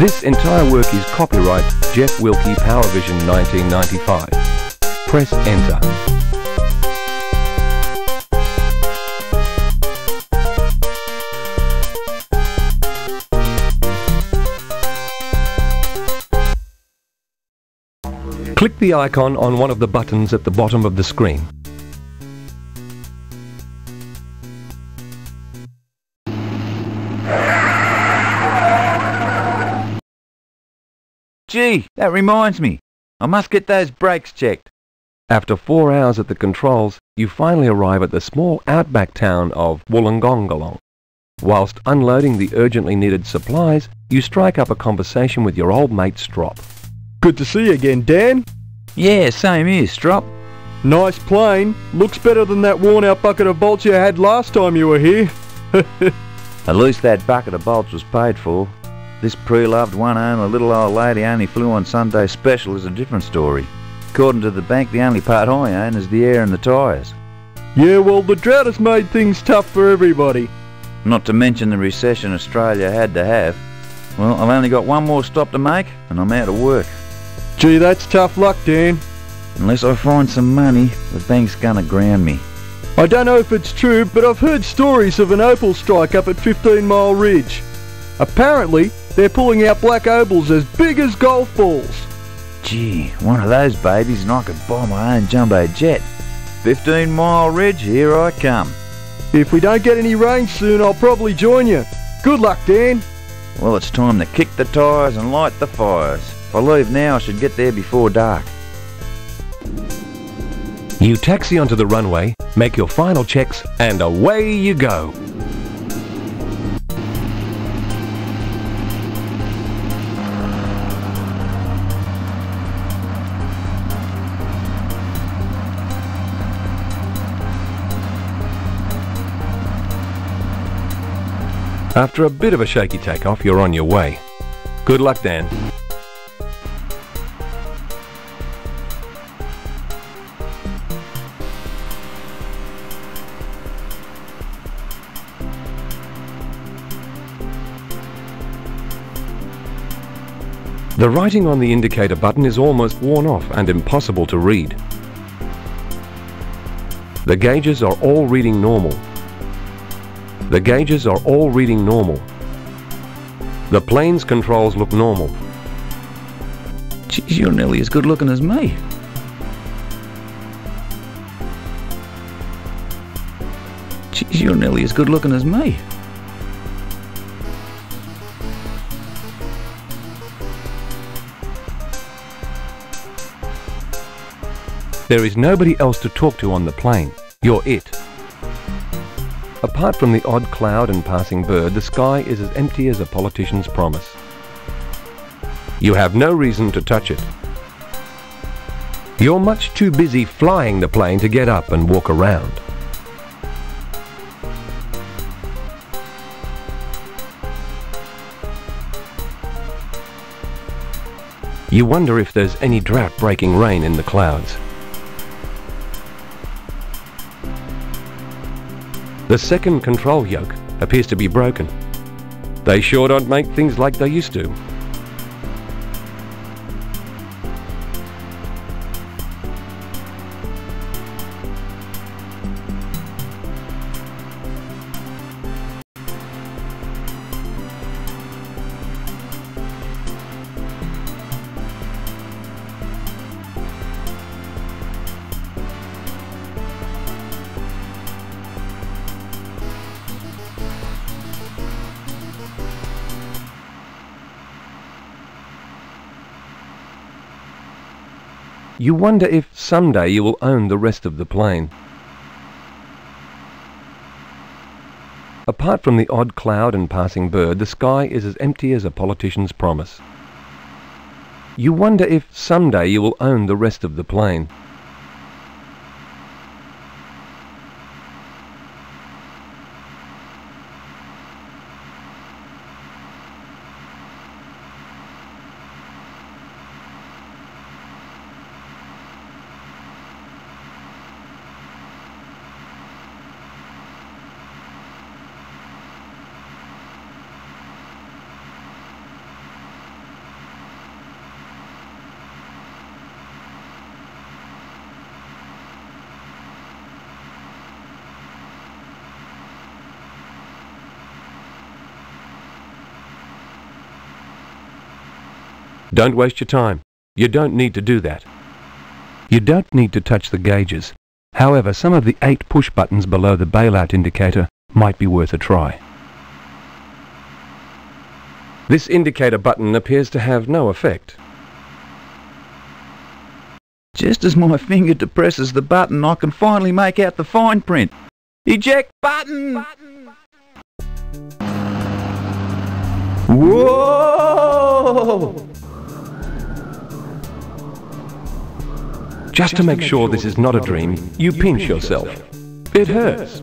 This entire work is copyright Jeff Wilkie PowerVision 1995. Press enter. Click the icon on one of the buttons at the bottom of the screen. Gee, that reminds me. I must get those brakes checked. After four hours at the controls, you finally arrive at the small outback town of Wollongongolong. Whilst unloading the urgently needed supplies, you strike up a conversation with your old mate Strop. Good to see you again, Dan. Yeah, same here, Strop. Nice plane. Looks better than that worn-out bucket of bolts you had last time you were here. At least that bucket of bolts was paid for. This pre-loved one-owner little old lady only flew on Sunday special is a different story. According to the bank, the only part I own is the air and the tyres. Yeah, well, the drought has made things tough for everybody. Not to mention the recession Australia had to have. Well, I've only got one more stop to make, and I'm out of work. Gee, that's tough luck, Dan. Unless I find some money, the bank's gonna ground me. I don't know if it's true, but I've heard stories of an opal strike up at 15 Mile Ridge. Apparently, they're pulling out black opals as big as golf balls. Gee, one of those babies and I could buy my own jumbo jet. 15 Mile Ridge, here I come. If we don't get any rain soon, I'll probably join you. Good luck, Dan. Well, it's time to kick the tyres and light the fires. If I leave now, I should get there before dark. You taxi onto the runway, make your final checks, and away you go. After a bit of a shaky takeoff, you're on your way. Good luck, Dan. The writing on the indicator button is almost worn off and impossible to read. The gauges are all reading normal. The gauges are all reading normal. The plane's controls look normal. Geez, you're nearly as good looking as me. Geez, you're nearly as good looking as me. There is nobody else to talk to on the plane. You're it. Apart from the odd cloud and passing bird, the sky is as empty as a politician's promise. You have no reason to touch it. You're much too busy flying the plane to get up and walk around. You wonder if there's any drought-breaking rain in the clouds. The second control yoke appears to be broken. They sure don't make things like they used to. You wonder if someday you will own the rest of the plane. Apart from the odd cloud and passing bird, the sky is as empty as a politician's promise. You wonder if someday you will own the rest of the plane. Don't waste your time. You don't need to do that. You don't need to touch the gauges. However, some of the eight push buttons below the bailout indicator might be worth a try. This indicator button appears to have no effect. Just as my finger depresses the button, I can finally make out the fine print. Eject button! Whoa! Just to make sure this is not a dream, you pinch yourself. It hurts.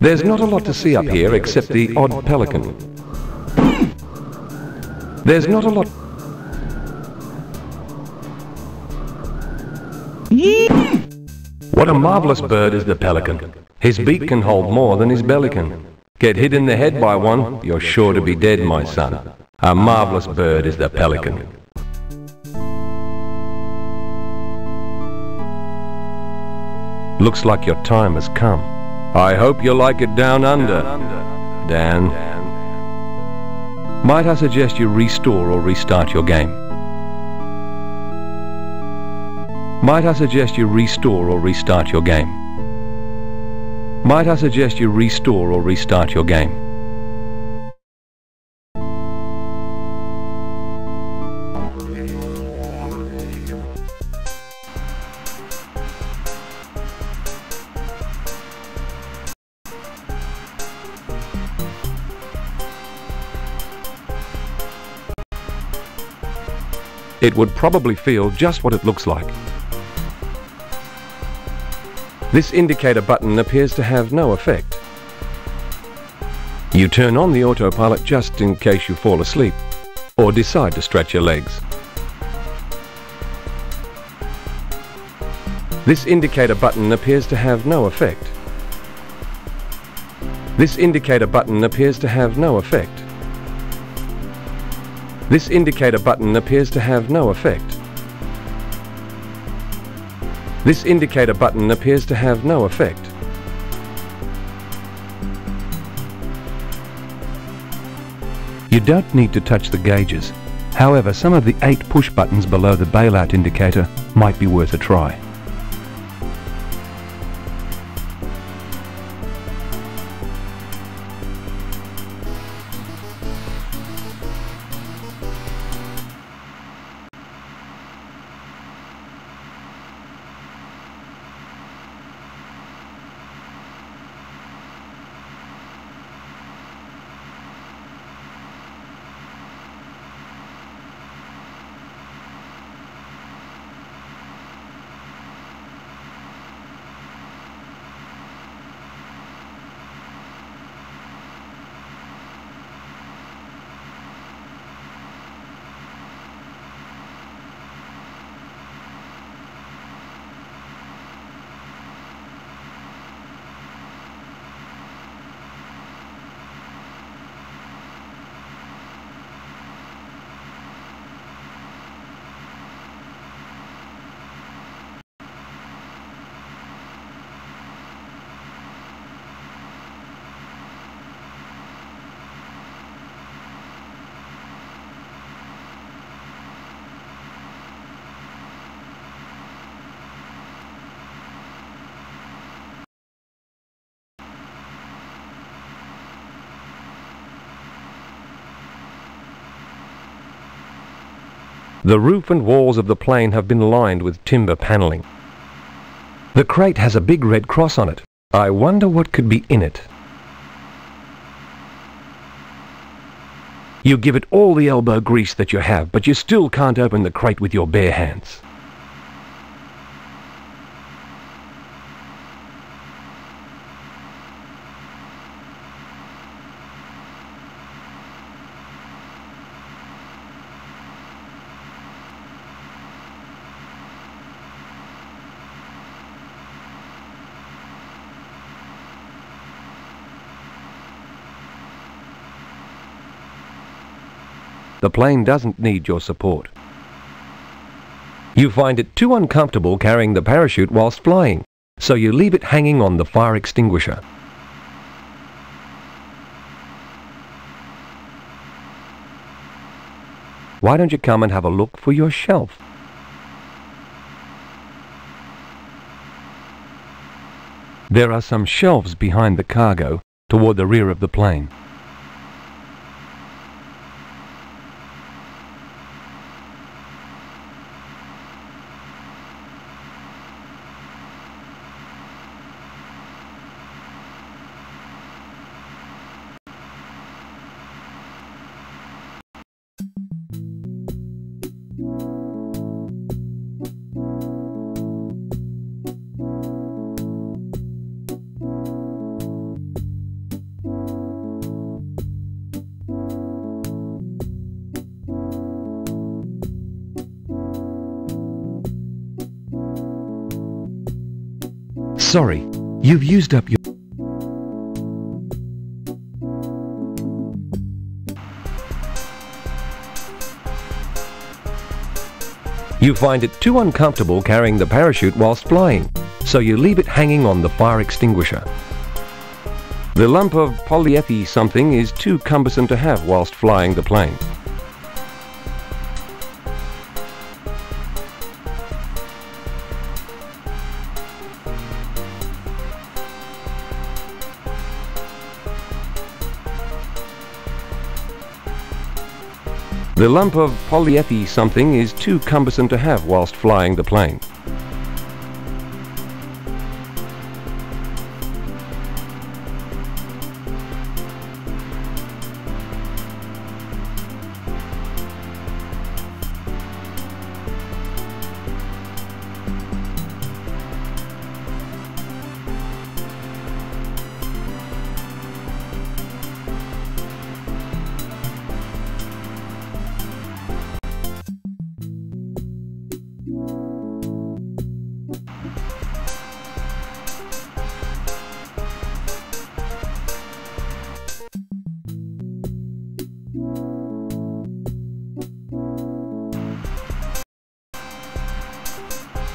There's not a lot to see up here except the odd pelican. There's not a lot... What a marvellous bird is the pelican. His beak can hold more than his belly can. Get hit in the head by one, you're sure to be dead, my son. A marvellous bird is the pelican. Looks like your time has come. I hope you like it down under, Dan. Might I suggest you restore or restart your game? Might I suggest you restore or restart your game? Might I suggest you restore or restart your game? It would probably feel just what it looks like. This indicator button appears to have no effect. You turn on the autopilot just in case you fall asleep or decide to stretch your legs. This indicator button appears to have no effect. This indicator button appears to have no effect. This indicator button appears to have no effect. This indicator button appears to have no effect. You don't need to touch the gauges. However, some of the eight push buttons below the bailout indicator might be worth a try. The roof and walls of the plane have been lined with timber paneling. The crate has a big red cross on it. I wonder what could be in it. You give it all the elbow grease that you have, but you still can't open the crate with your bare hands. The plane doesn't need your support. You find it too uncomfortable carrying the parachute whilst flying, so you leave it hanging on the fire extinguisher. Why don't you come and have a look for yourself? There are some shelves behind the cargo toward the rear of the plane. Sorry, you've used up your... You find it too uncomfortable carrying the parachute whilst flying, so you leave it hanging on the fire extinguisher. The lump of polyethy something is too cumbersome to have whilst flying the plane. The lump of polyethy something is too cumbersome to have whilst flying the plane.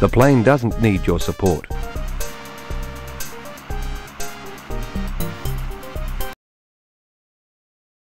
The plane doesn't need your support.